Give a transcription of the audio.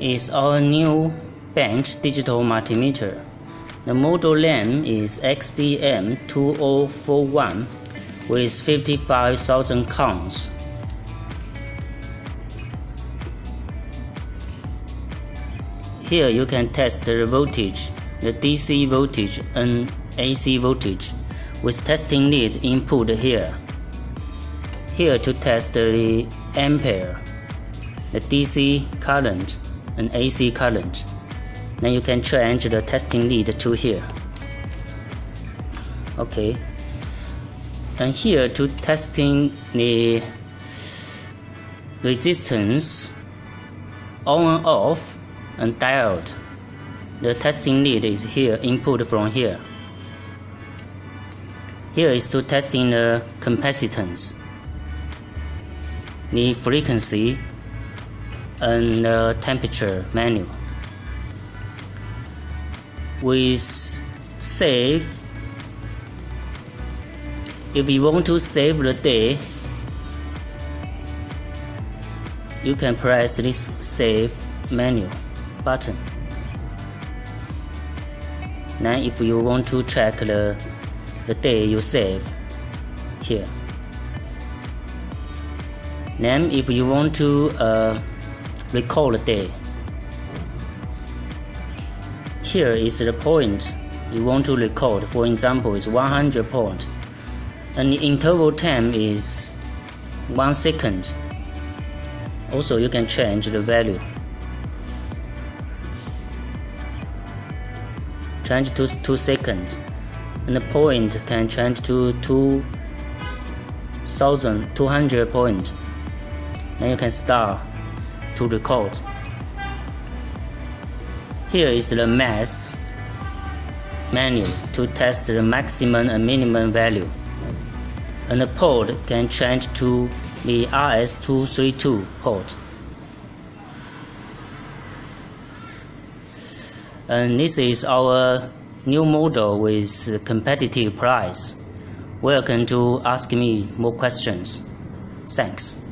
is our new bench digital multimeter. The model name is XDM2041 with 55,000 counts. Here you can test the voltage, the DC voltage and AC voltage with testing lead input here. Here to test the ampere, the DC current and AC current. Then you can change the testing lead to here. Okay. And here to testing the resistance on and off and diode. The testing lead is here, input from here. Here is to testing the capacitance, the frequency, and the temperature menu. With save, if you want to save the day, you can press this save menu button. Now if you want to check the, the day you save here. Then if you want to uh, recall the day, here is the point you want to record. For example, is 100 point, and the interval time is one second. Also, you can change the value. change to 2 seconds and the point can change to 2200 point then you can start to record here is the mass menu to test the maximum and minimum value and the port can change to the RS232 port And this is our new model with competitive price. Welcome to ask me more questions. Thanks.